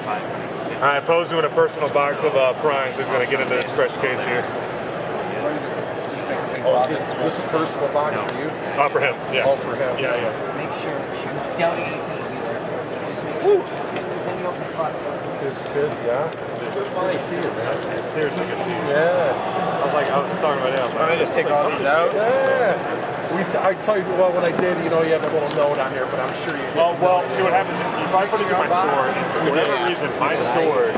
All right, Poe's doing a personal box of uh, primes. He's going to get into this fresh case here. Oh, is this, this a personal box for you? Oh, for him. Yeah. Oh, for him. Yeah, yeah. Make sure. Scout anything will be there. Woo. See if there's any open spot. This, this, yeah. Good to see you, man. Seriously, good to see you. Yeah. I was like, I was starting right now. Want me to just take all these out? Yeah. We t- I tell you, well, when I did, you know, you have a little note on here, but I'm sure you. Well, well, see what happens. You probably put it in my store. For whatever reason, my store,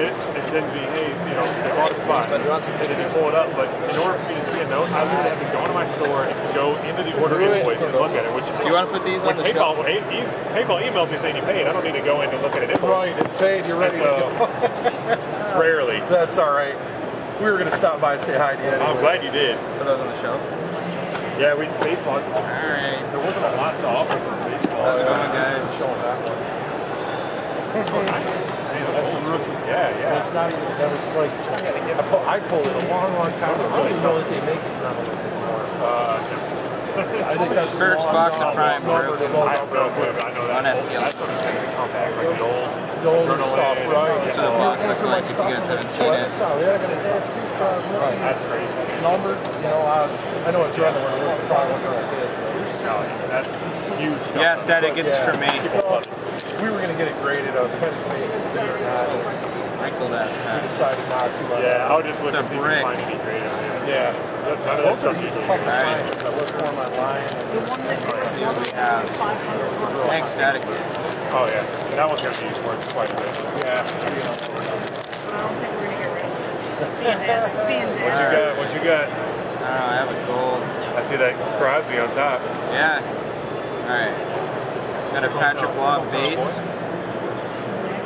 when it's it's in the haze, you know, they bought a spot, and then you pull it up. But in order for me to see a note, I literally have to go into my store and go into the order invoice and look at it. Which Do you want to put these on the PayPal, shelf? e- PayPal emails me saying you paid, I don't need to go in and look at an invoice. Right, it's paid. You're ready So- to go. Rarely. That's all right. We were going to stop by and say hi to you. I'm glad you did. Put those on the shelf. Yeah, we baseball. All right. There wasn't a lot to offer for baseball. How's it going, guys? Showing that one. Oh, nice. That's a rookie. Yeah, yeah. It's not even, that was like, I pulled, I pulled it a long, long time ago. I don't even know that they make it numbers anymore. Uh, I think that's the First long box of Prime number, Brew. the low I have number. no clue, but I know that. One STL. That's what's going to come back, like the old. The older stuff, right? That's what the box looked like if you guys haven't seen it. Yeah, I got a dad suit, uh, Right. That's crazy. numbered, you know, uh, I know it's adrenaline, it was probably what it is. No, that's huge. Yeah, aesthetic, it's Yeah. for me. We were gonna get it graded, I was kind of debating to do it or not, and Wrinkled ass we pack. decided not to. Yeah, I'll just look It's a and see if brick. you find any creative. Yeah. None of Those are usually usually. tough to Alright. find, I looked for them online. and- See what we have. Thanks, Static. Oh yeah, that one's gonna be used for quite a bit. Yeah. I don't think we're gonna get rid of it. Being this, being What you got? What you got? I don't know, I have a gold. I see that Crosby on top. Yeah. All right. Got a Patrick Waugh base. Zach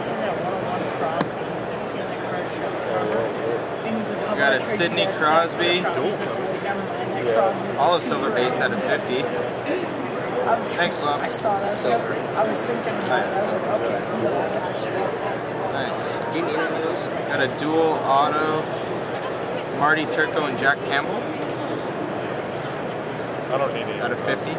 had that 101 Crosby in the card show. And he's like, how Got a a I Sidney Crosby. Zach Crosby? He's like, well, never mind, that Crosby's All like of silver base out of 50. Thanks, Bob. I saw that. I Silver. I was thinking about it. I was like, okay, deal. I got you. Nice. Do you need any of those? Got a dual auto. Marty Turco and Jack Campbell I don't need any. at a 50.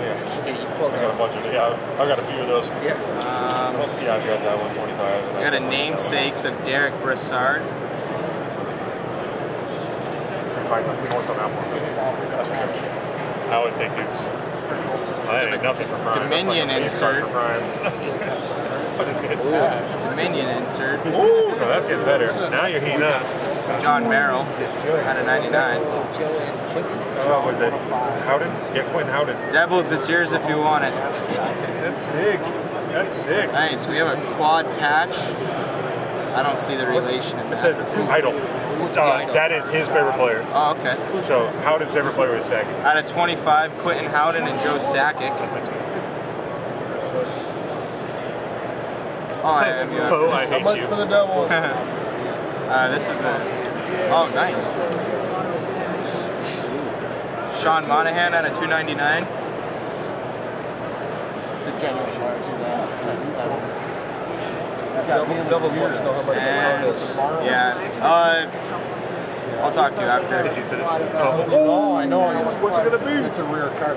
Yeah, I got a bunch of. Yeah, I got a few of those. Yes. Um, Yeah, I've got that 125. I got a namesakes of Derek Brassard. Find something on that one. I always take dukes. Well, that ain't nothing for Prime. Dominion like insert. what is it? Dominion insert. Ooh, no, that's getting better. Now you're heating up. Jon Merrill at a 99. Oh, was it Howden? Yeah, Quinton Howden. Devils, it's yours if you want it. That's sick. That's sick. Nice. We have a quad patch. I don't see the relation in It that. says idol. Uh, that is his favorite player. Oh, okay. So Howden's favorite player is Sakic. Out of 25, Quinton Howden and Joe Sakic. That's my sweet. Oh, I am you. Oh, I How hate much you. for the Devils? uh, this is a. Oh, nice. Sean Monahan at a 299. It's a genuine mark. so that's- that's, uh, Devils Devils know how much they And own this. yeah, uh, I'll talk to you after. Did you finish? Oh, Oh, I know. What's it gonna be? It's a rare card.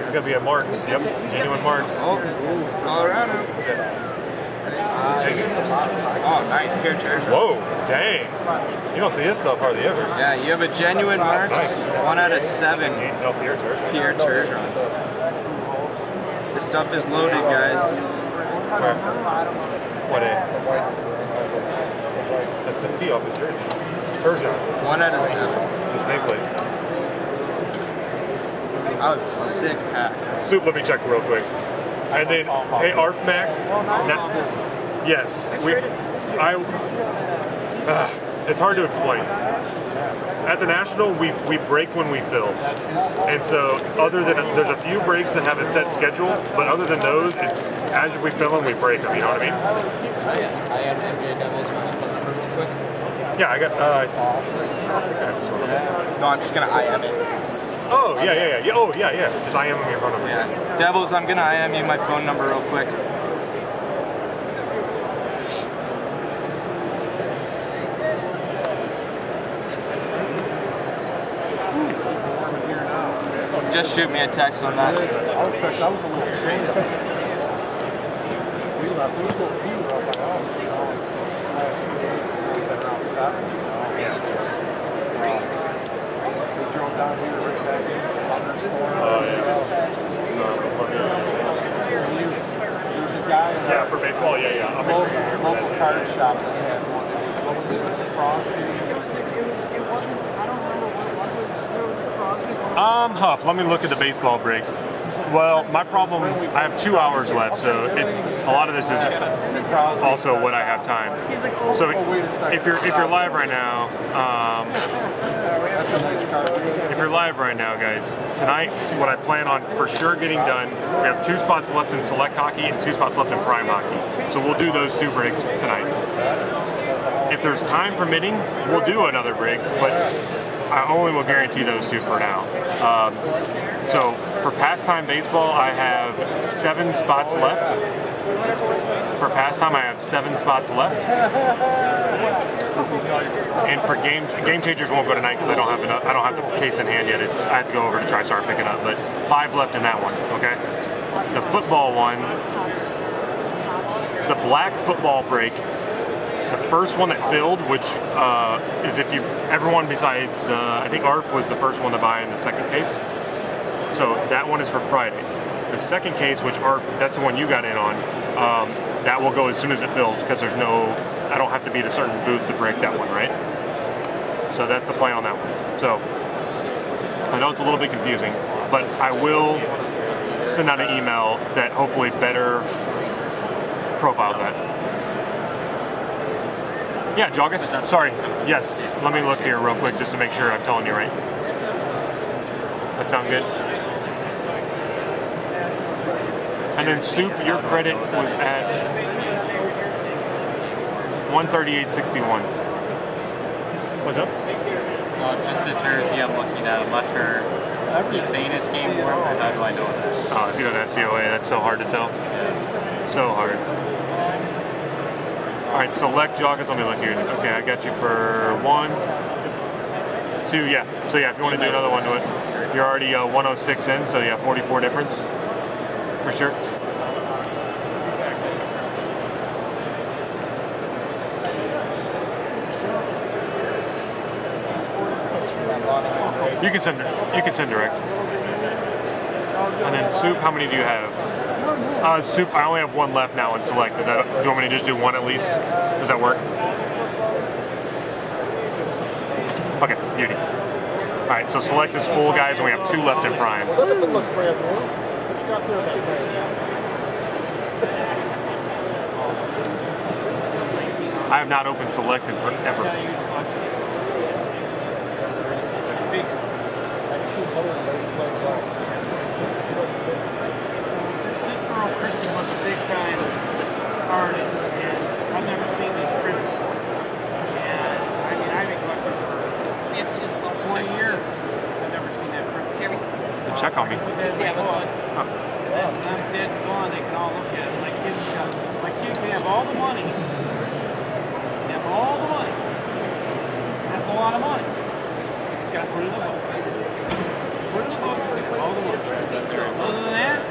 It's gonna be a Marks. Yep, genuine Marks. Oh, Colorado. Take it. Oh, nice, Pierre Turgeon. Whoa, dang. You don't see this stuff hardly ever. Yeah, you have a genuine marks. nice. One out of seven, No, Pierre Turgeon. Pierre Turgeon. This stuff is loaded, guys. Sorry. What a? That's the T off his jersey. Turgeon. One out of seven. It's his nameplate. That was a sick hat. Soup, let me check real quick. And then, hey, ARF Max. na- yes, we. I. Uh, it's hard to explain. At the national, we we break when we fill, and so other than there's a few breaks that have a set schedule, but other than those, it's as we fill them, we break them. You know what I mean? I am MJ Devils. Real quick. Yeah, I got. Uh, I I have this one. No, I'm just gonna IM it. Oh yeah, yeah, yeah, yeah. Oh yeah, yeah. Just I am in front of me. Yeah. Devils, I'm gonna IM you my phone number real quick. Just shoot me a text on that. I was, I was a little ashamed of it. We uh, people, people up on us, you know, last few days, it's been around seven, you know. Yeah. Uh, we drove down here right back in the thunderstorm. Oh, yeah. There's there's a guy in Yeah, a for baseball, yeah, yeah. I'll local, sure local card shop that had one what was it, was it Crosby? It was, it was, it wasn't, I don't remember what it was. It was, there was a Crosby one. Um, Huff, let me look at the baseball breaks. Well, my problem, I have two hours left, so it's a lot of this is also what I have time. So if you're if you're live right now, um, if you're live right now, guys, tonight what I plan on for sure getting done, we have two spots left in select hockey and two spots left in prime hockey. So we'll do those two breaks tonight. If there's time permitting, we'll do another break, but I only will guarantee those two for now. Um, so for pastime baseball, I have seven spots left. For pastime, I have seven spots left. And for game game changers won't go tonight because I don't have enough. I don't have the case in hand yet. It's I have to go over to TriStar and pick it up. But five left in that one. Okay. The football one, the black football break. The first one that filled, which uh, is if you everyone besides uh, I think Arf was the first one to buy in the second case. So that one is for Friday. The second case, which Arf, that's the one you got in on. Um, that will go as soon as it fills because there's no, I don't have to be at a certain booth to break that one, right? So that's the plan on that one. So I know it's a little bit confusing, but I will send out an email that hopefully better profiles that. Yeah, Jogus. Sorry. Yes. Let me look here real quick just to make sure I'm telling you right. That sound good? And then soup, your credit was at 138.61. What's up? Uh, just the jersey I'm looking at. I'm not sure. He's saying it's game how do I know that? Oh, if you don't have COA, that's so hard to tell. So hard. All right, select joggers. Let me look here. Okay, I got you for one, two. Yeah. So yeah, if you want to do another one do it, you're already uh, 106 in. So yeah, 44 difference for sure. You can send you can send direct. And then soup, how many do you have? Uh, soup, I only have one left now in select. Does that, do you want me to just do one at least? Does that work? Okay, beauty. All right, so select is full, guys, and we have two left in prime. That doesn't look brand new. What you got there? I have not opened select in forever. This girl, Chrissy, was a big time artist, and I've never seen these prints. And I mean, I've been collecting for 20 years. I've never seen that print. The me. See, was one. And I'm dead gone, they can all look at it. My kids got, my kid can have all the money. Can have all the money. That's a lot of money. He's got to put it in the book. Put it in the book, all the money. Other than that,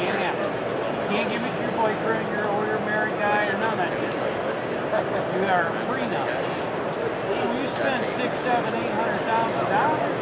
can't happen. You can't give it to your boyfriend, your or your married guy, or none of that shit. You are. When you spend six, seven, eight hundred thousand dollars,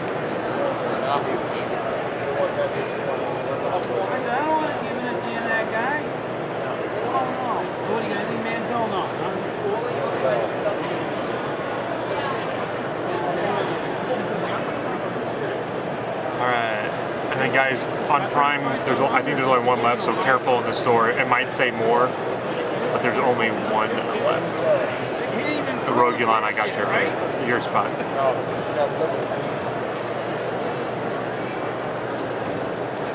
guys, on Prime, there's I think there's only one left, so careful in the store. It might say more, but there's only one left. The Rogulan, I got your your spot. I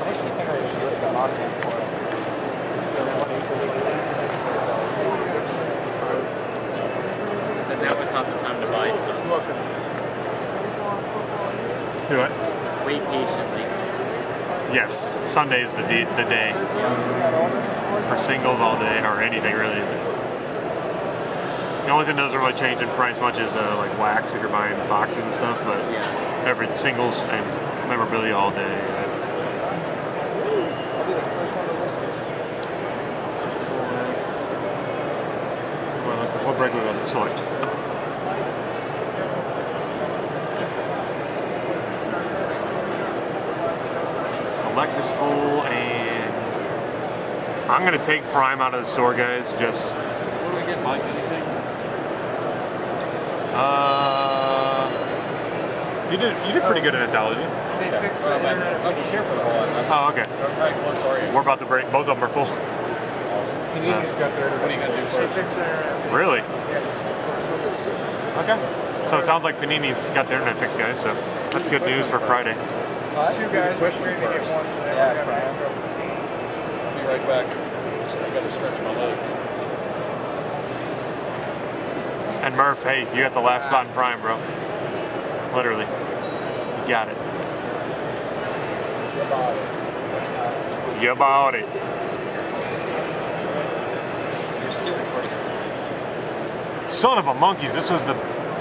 actually think I should list that auction for it. said now was not the time to buy stuff. Do it. Wait patiently. Yes, Sunday is the day, the day for singles all day or anything really. The only thing that doesn't really change in price much is uh, like wax if you're buying boxes and stuff, but Yeah. every singles and memorabilia all day. I'll be the first one to list this. Select. Select is full, and I'm gonna take Prime out of the store, guys. Just What do we get, Mike? Anything? uh, you did you did pretty good in anthology. They fixed Well, the I internet. I was here for the whole. Oh, okay. I'm close to. We're about to break. Both of them are full. Panini's got their What are you gonna do They first? fixed. Really? Okay. So it sounds like Panini's got the internet fixed, guys. So that's good news for Friday. Two guys trying to get one, so they Yeah. I'll be right back. I gotta stretch my legs. And Murph, hey, you got the last spot in Prime, bro. Literally, you got it. You bought it. Son of a monkeys. This was the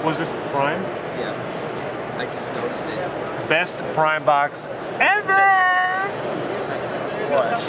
was this Prime? Yeah. I just noticed it. Best Prime box ever. What?